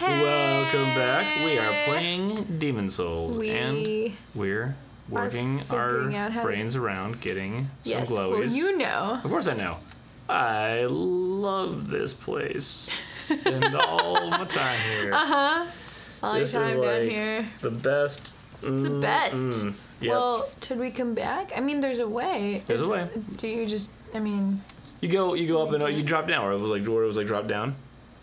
Welcome back. We are playing Demon Souls, We and we're working our how to- brains around getting yes. some glowies. Well, you know. Of course, I know. I love this place. Spend all my time here. Uh huh. All your This is time down like here. The best. It's the best. Mm, yep. Well, should we come back? I mean, there's a way. There's a way. Do you just? I mean. you go, you go up and uh, you drop down, or it was like where it was like drop down,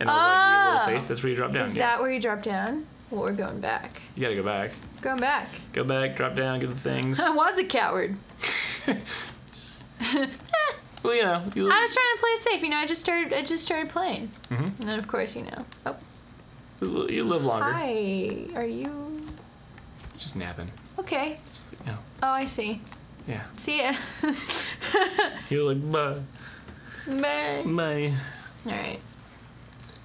and it was like Oh. you little faith. That's where you drop down. Is yeah. that where you drop down? Well, we're going back. You gotta go back. Going back. Go back, drop down, get the things. I was a coward. well, you know, you, I was trying to play it safe. You know, I just started. I just started playing. Mhm. And then, of course, you know. Oh, you live longer. hi. Are you Just napping. okay? Yeah. Oh, I see. Yeah. See ya. You're like, bye. Bye. Bye. All right.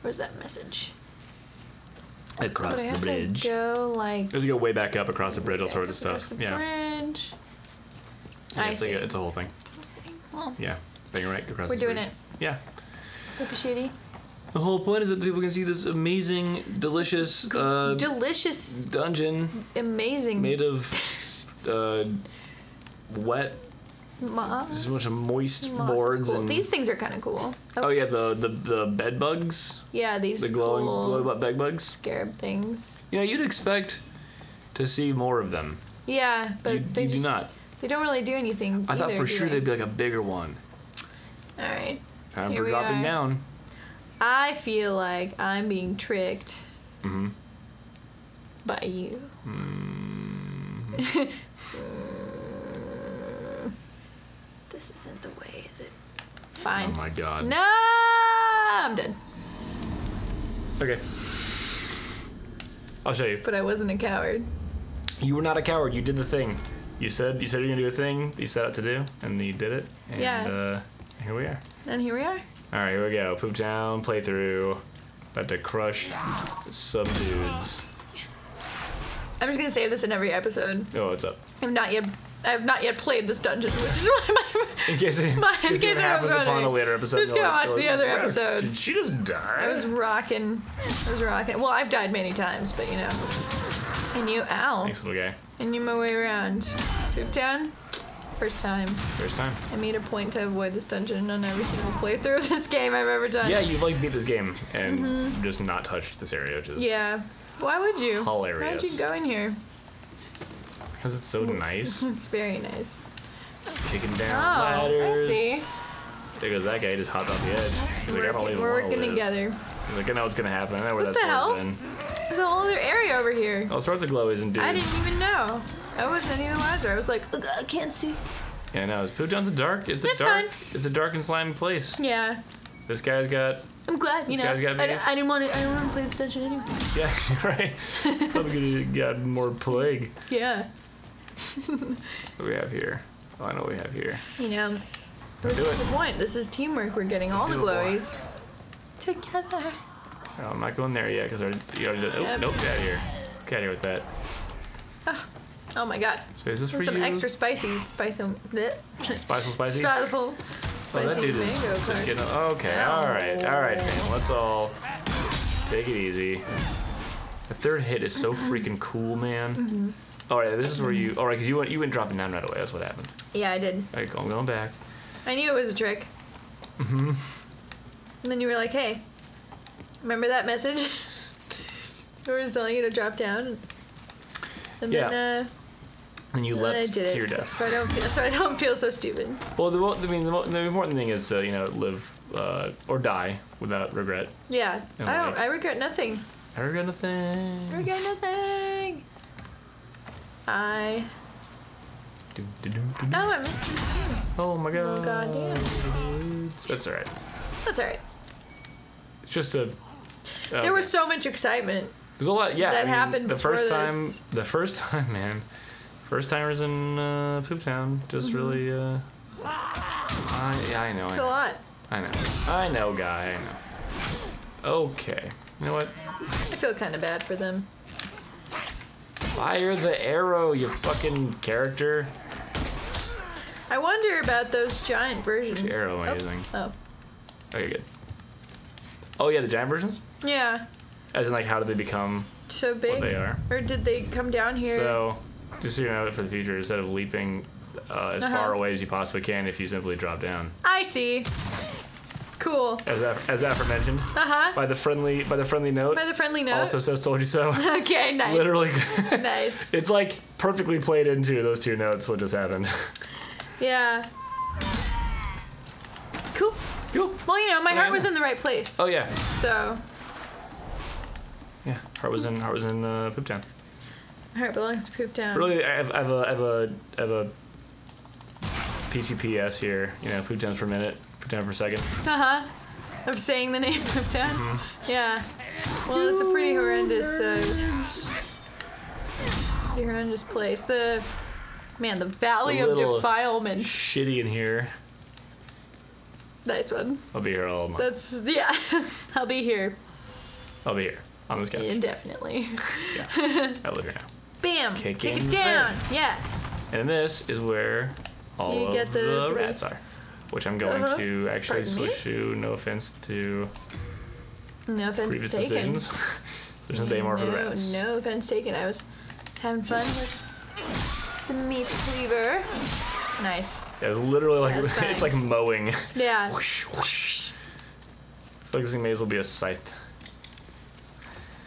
Where's that message? Across Do I the have bridge. to go like You have to go way back up across the bridge, all sorts of across stuff. the Yeah. Bridge. yeah I it's, like see. a, it's a whole thing. Well, Yeah. Bang right across we're the doing bridge. it. Yeah. Look shitty. The whole point is that people can see this amazing, delicious uh, Delicious, dungeon amazing. made of uh, wet, moss. just a bunch of moist boards cool. and. These things are kind of cool. Oh, Oh yeah, the the the bed bugs, yeah, these the glowing cool glow bed bugs. scarab things. You know, you'd expect to see more of them. Yeah, but you they you just do not. they don't really do anything. I thought for sure they? they'd be like a bigger one. All right. Time Here for dropping are. down. I feel like I'm being tricked Mm-hmm. by you. Mm-hmm. This isn't the way, is it? Fine. Oh my god. No, I'm done. Okay. I'll show you. But I wasn't a coward. You were not a coward. You did the thing. You said you said you're gonna do a thing that you set out to do, and you did it. And, Yeah. Uh, here we are. And here we are. All right, here we go. Poop Town playthrough. About to crush some dudes. I'm just gonna save this in every episode. Oh, what's up? I'm not yet. I have not yet played this dungeon, which is why my. In case it, My- in case I happens upon a later episode. Just go watch the like, other episodes." Did she just die? I was rocking. I was rocking. Well, I've died many times, but you know. I knew. Ow. Thanks, little guy. I knew my way around. Poop Town. First time. First time. I made a point to avoid this dungeon on every single playthrough of this game I've ever done. Yeah, you've like beat this game and just not touched this area, which is Mm-hmm. Yeah. Why would you? Hilarious. Why'd you go in here? Because it's so nice. It's very nice. Kicking down Oh, down I ladders. see. There goes that guy. He just hopped off the edge. He's like, I We're, we're working live. together. He's like, I know what's gonna happen. I know where What that the hell? sword's been. There's a whole other area over here. All sorts of glowies and dudes. I didn't even know. I wasn't even wiser. I was like, I can't see. Yeah, no, it's Poop Town's a dark. It's a dark. It's a dark and slimy place. Yeah. This guy's got. I'm glad, you This know. guy's got I. I didn't want to. I didn't want to play this dungeon anyway. Yeah, right. I'm gonna got more plague. Yeah. What do we have here? Oh, I know what we have here. You know. This is it. the point. This is teamwork. We're getting all the Do it, boy. glowies together. Oh, I'm not going there yet because you already did. Oh, Yep. nope, get out of here. Get out of here with that. Oh my god. So is this for some you? extra spicy, spicy, bleh. Spiceful spicy? spicy, Oh, that spicy dude is just getting. Okay, all right, all right, man. Let's all take it easy. The third hit is so freaking cool, man. Mm-hmm. All right, this is where you. All right, because you went, you went dropping down right away. That's what happened. Yeah, I did. All right, I'm going back. I knew it was a trick. Mm-hmm. And then you were like, hey, remember that message? I was telling you to drop down. And Yeah. then, uh, And you then I did to your it, so, death. so I don't feel, so I don't feel so stupid. Well, the, I mean, the, the important thing is uh, you know live uh, or die without regret. Yeah, I don't. I regret nothing. I regret nothing. I regret nothing. I. Oh, I missed this too. Oh my god. Well, goddamn. That's all right. That's alright. It's just a. There was so much excitement. There's a lot. Yeah. that I mean, happened The first before time. this. The first time, man. First timers in uh, Poop Town just really. Uh, I, yeah, I know. I Mm-hmm. It's a know. lot. I know. I know, guy. I know. Okay. You know what? I feel kind of bad for them. Fire the arrow, you fucking character. I wonder about those giant versions. Which arrow am I oh. using? Oh. Okay, good. Oh yeah, the giant versions. Yeah. As in, like, how did they become So what big. they are? Or did they come down here? So, just so you know, for the future, instead of leaping uh, as Uh-huh. far away as you possibly can, if you simply drop down, I see. Cool. as as aforementioned, Uh huh. by the friendly by the friendly note, By the friendly note. also says "told you so." okay, nice. Literally, Nice. it's like perfectly played into those two notes. What just happened? Yeah. Cool. cool. Well, you know, my Yeah, heart was in the right place. Oh yeah, So, yeah. Heart was in Heart was in uh, Poop Town. my heart belongs to Poop Town. Really, I have, I have a I have a I have a PTPS here. You know, Poop Towns per minute, Poop for a second. Uh huh. Of saying the name of Town. Mm-hmm. Yeah. Well, it's a pretty horrendous, uh, horrendous place. The man, the Valley of Defilement. Shitty in here. Nice one. I'll be here all month. That's yeah. I'll be here I'll be here on this couch. indefinitely. Yeah, I live here now. Bam. Kick Kick it down. Yeah. And this is where all You of get the, the- rats are, which I'm going Uh-huh. to actually to. No offense to No offense previous taken. decisions. There's no day more for the no, rats. no offense taken. I was having fun with the meat cleaver. Nice. Yeah, it's literally like it's like mowing. Yeah. Whoosh, whoosh. I feel like this may as well be a scythe.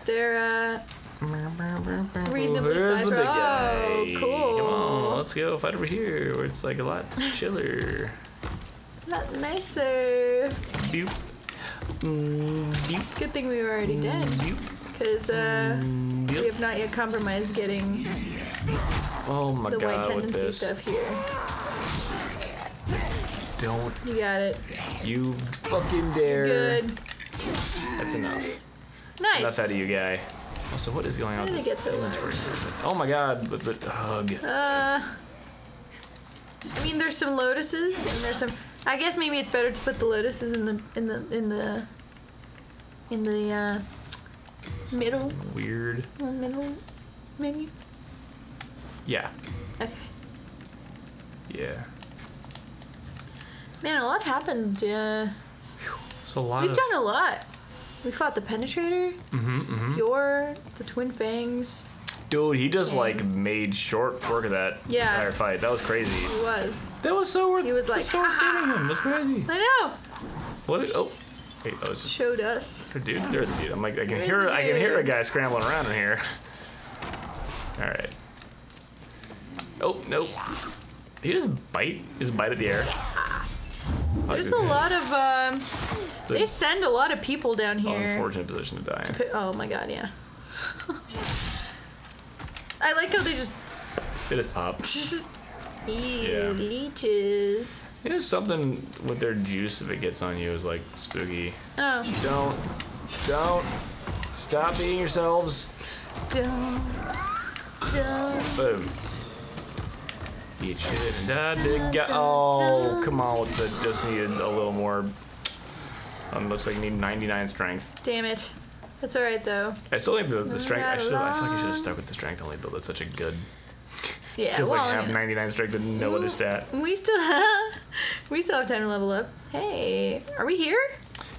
They're uh reasonably Where's sized. the big Oh, guy? cool. Come on, let's go fight over here where it's like a lot chiller. Not nicer. Doop. Mm. Good thing we were already dead. Because uh, Mm, we have not yet compromised getting Oh my the white god, with tendency this. stuff here. Don't You got it. you fucking dare. Good. That's enough. Nice. Enough out of you, guy. Also, what is going on? How did with it get so inventory movement? Oh my god, but, the hug. Uh, I mean, there's some lotuses, and there's some. I guess maybe it's better to put the lotuses in the in the in the in the uh, middle Weird. middle menu. Yeah. Okay. Yeah. Man, a lot happened. Uh, It's a lot we've of. done a lot. We fought the Penetrator, Mm-hmm, mm-hmm. Biorr, the Twin Fangs. Dude, he just like made short work of that Yeah. entire fight. That was crazy. He was. That was so worth. He was like, so saving him. That's crazy. I know. What? Oh, wait. Oh, it's just Showed us. dude. There's a dude. I'm like, I can There's hear. I can hear a guy scrambling around in here. All right. Oh no. He just bite. Just bite at the air. There's a lot of. Um, they send a lot of people down here. unfortunate position to die. Pi- Oh my god, yeah. I like how they just. It just pop. Ew, Yeah. leeches. It is something with their juice if it gets on you is like spooky. Oh, Don't, don't stop being yourselves. don't. Don't. Boom. Eat shit. Da, da, ga- Oh, come on with the just needed a little more. Um, looks like you need 99 strength. Damn it. That's alright though. I still think the, the strength. I Right should. I feel like I should have stuck with the strength only build. It's such a good. Yeah, Just well, like I have 99 strength and no other stat. we still have, we still have time to level up. Hey, are we here?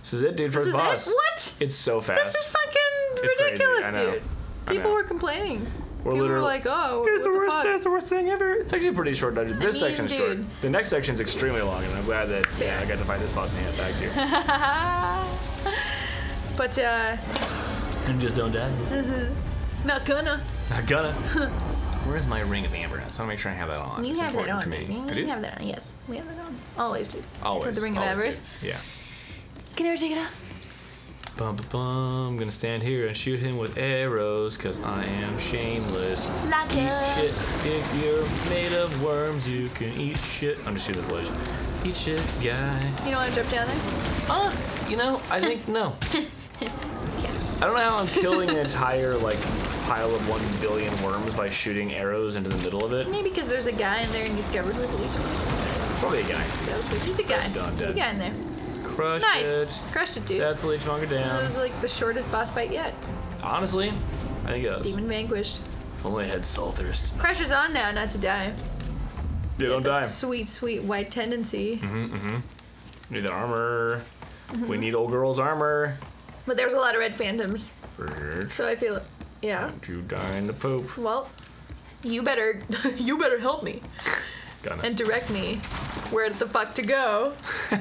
This is it, dude. This First is boss. it? What? It's so fast. This is fucking It's ridiculous, I dude. People were complaining. We're People were like, "Oh, It's what the worst. It's the worst thing ever. It's actually a pretty short dungeon. This mean, is short. The next section is extremely long, and I'm glad that yeah, I got to fight this boss and hand it back to you. but uh, and just don't die. not gonna. Not gonna. Where's my ring of amber? So I want to make sure I have that on. You it's have that important on, to me. baby. I You have that on. Yes, we have that on. Always do. Always. Put the ring of always Yeah. Can you ever take it off? Bum, bum, bum. I'm gonna stand here and shoot him with arrows, cause I am shameless. Like Eat a- shit. If you're made of worms, you can eat shit. I'm just shooting this legend. Eat shit, guy. You don't want to jump down there? Uh, you know, I think no. I don't know how I'm killing an entire like pile of one billion worms by shooting arrows into the middle of it. Maybe because there's a guy in there and he's covered with leech. Probably a guy. He's a guy. He's a guy in there. Crush Nice. it. Crushed it, dude. That's the Leechmonger that was like the shortest boss fight yet. Honestly, I think it does. Demon vanquished. If only I had soul thirst. Pressure's on now, not to die. Yeah, don't die. Sweet, sweet white tendency. Mm-hmm, mm-hmm. Need the armor. Mm-hmm. We need old girl's armor. But there's a lot of red phantoms, Bridge. so I feel, yeah. Don't you die in the poop. Well, you better, you better help me Gonna. and direct me where the fuck to go,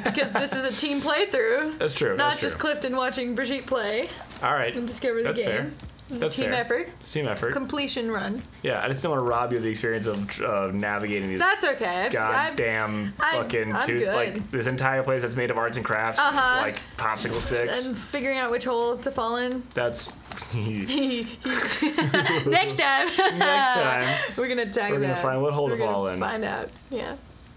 because this is a team playthrough, that's true. not that's just true. Clifton watching Brigitte play All right. and discover the That's game. fair. It's a team fair. effort, Team effort. completion run. yeah, I just don't want to rob you of the experience of uh, navigating these That's okay. I've, I've, goddamn I'm- fucking I'm good. like this entire place that's made of arts and crafts, Uh-huh. like popsicle sticks. and figuring out which hole to fall in. That's Next time. next time. We're gonna tag We're gonna find what hole We're gonna fall in. Find out. Yeah.